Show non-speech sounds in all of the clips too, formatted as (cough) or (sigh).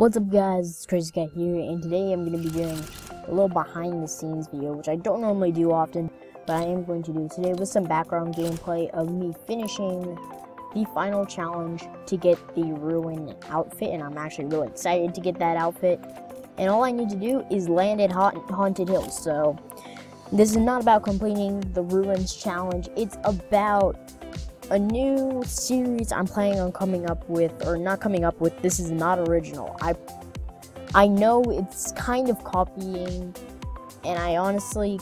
What's up guys, it's Crazy Cat here, and today I'm going to be doing a little behind the scenes video, which I don't normally do often, but I am going to do today with some background gameplay of me finishing the final challenge to get the Ruin outfit, and I'm actually really excited to get that outfit, and all I need to do is land at ha Haunted Hills, so this is not about completing the Ruins challenge, it's about a new series I'm planning on coming up with, or not coming up with. This is not original. I I know it's kind of copying, and I honestly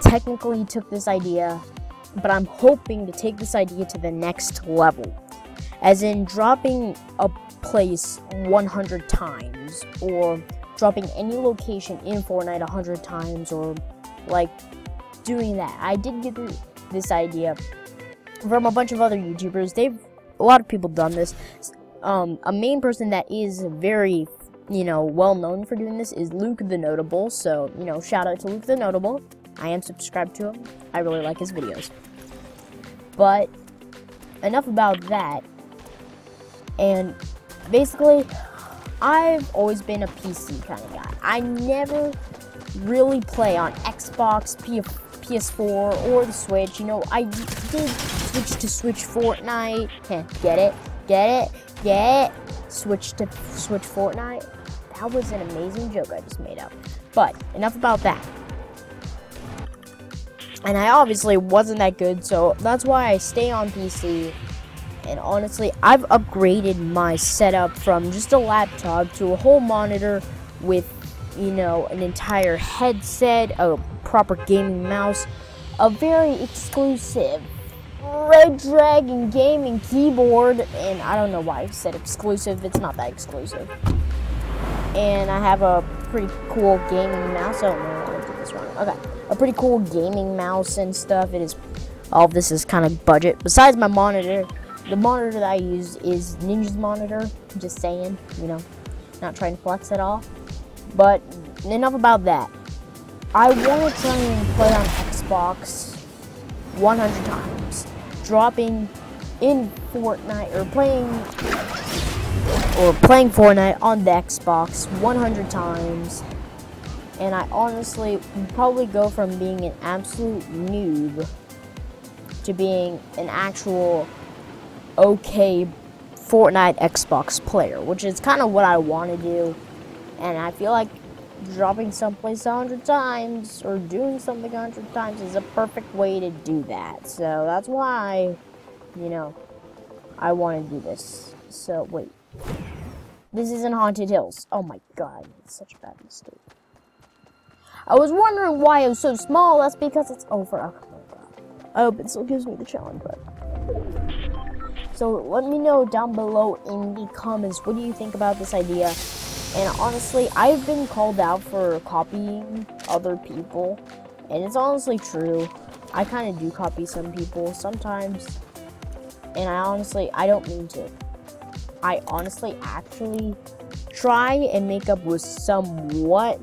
technically took this idea, but I'm hoping to take this idea to the next level, as in dropping a place 100 times, or dropping any location in Fortnite 100 times, or like doing that. I did get this idea from a bunch of other YouTubers. They've a lot of people done this. Um, a main person that is very, you know, well known for doing this is Luke the Notable. So, you know, shout out to Luke the Notable. I am subscribed to him. I really like his videos. But enough about that. And basically, I've always been a PC kind of guy. I never really play on Xbox, PS4, or the Switch. You know, I did switch to Switch Fortnite. Can't get it? Get it? Get it? Switch to Switch Fortnite. That was an amazing joke I just made up. But enough about that. And I obviously wasn't that good, so that's why I stay on PC. And honestly, I've upgraded my setup from just a laptop to a whole monitor with, you know, an entire headset, a proper gaming mouse, a very exclusive Redragon Gaming keyboard, and I don't know why I said exclusive. It's not that exclusive. And I have a pretty cool gaming mouse. Oh no, I did this wrong. Okay, a pretty cool gaming mouse and stuff. It is. All of this is kind of budget. Besides my monitor, the monitor that I use is Ninja's monitor. Just saying, you know, not trying to flex at all. But enough about that. I want to try and play on Xbox 100 times dropping in Fortnite or playing or playing Fortnite on the Xbox 100 times. And I honestly probably go from being an absolute noob to being an actual okay Fortnite Xbox player, which is kind of what I want to do. And I feel like dropping someplace a hundred times or doing something a hundred times is a perfect way to do that. So that's why, you know, I want to do this. So wait, this isn't Haunted Hills. Oh my god, it's such a bad mistake. I was wondering why it was so small. That's because it's over. Oh my god. I hope it still gives me the challenge, but. So let me know down below in the comments what do you think about this idea and honestly, I've been called out for copying other people. And it's honestly true. I kind of do copy some people sometimes. And I honestly, I don't mean to. I honestly actually try and make up with somewhat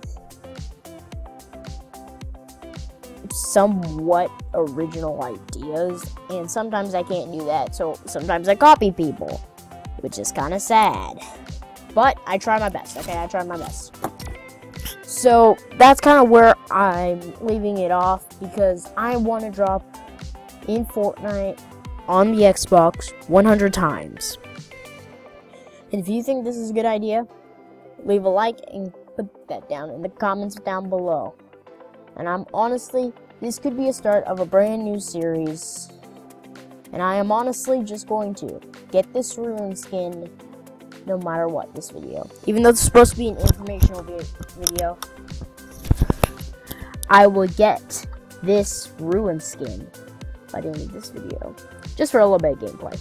somewhat original ideas and sometimes I can't do that so sometimes I copy people which is kind of sad but I try my best, okay? I try my best. So that's kind of where I'm leaving it off because I want to drop in Fortnite on the Xbox 100 times. And if you think this is a good idea, leave a like and put that down in the comments down below. And I'm honestly, this could be a start of a brand new series. And I am honestly just going to get this Ruin skin no matter what this video. Even though it's supposed to be an informational video, I will get this ruin skin by the end of this video. Just for a little bit of gameplay.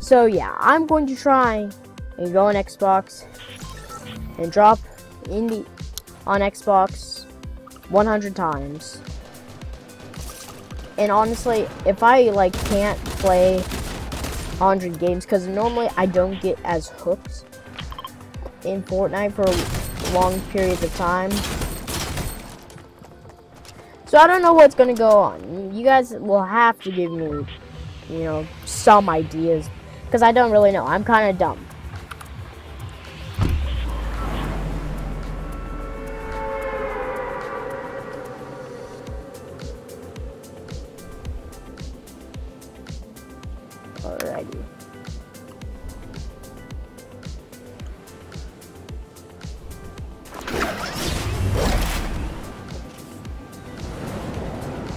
So yeah, I'm going to try and go on Xbox and drop in the on Xbox 100 times. And honestly, if I like can't play 100 games because normally I don't get as hooked in Fortnite for long periods of time. So I don't know what's going to go on. You guys will have to give me, you know, some ideas. Because I don't really know. I'm kind of dumb.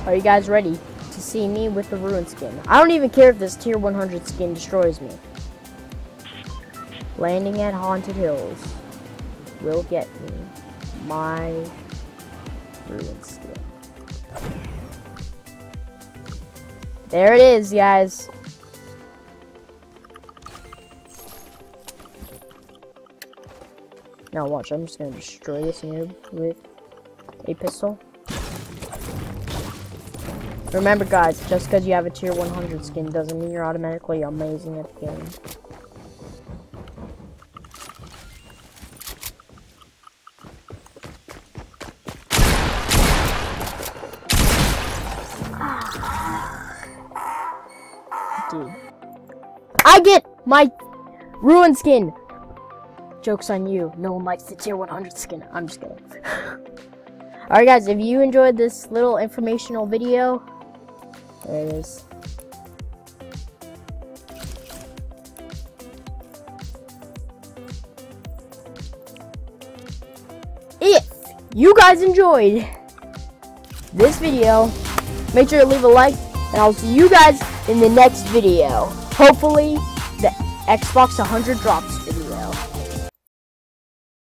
Are you guys ready to see me with the ruin skin? I don't even care if this tier 100 skin destroys me. Landing at Haunted Hills will get me my ruin skin. There it is, guys. Now watch, I'm just gonna destroy this noob with a pistol. Remember guys, just because you have a tier 100 skin doesn't mean you're automatically amazing at the game. Dude. I get my ruin skin! Joke's on you. No one likes the tier 100 skin. I'm just kidding. (laughs) Alright guys, if you enjoyed this little informational video, there it is. If you guys enjoyed this video, make sure to leave a like, and I'll see you guys in the next video. Hopefully, the Xbox 100 drops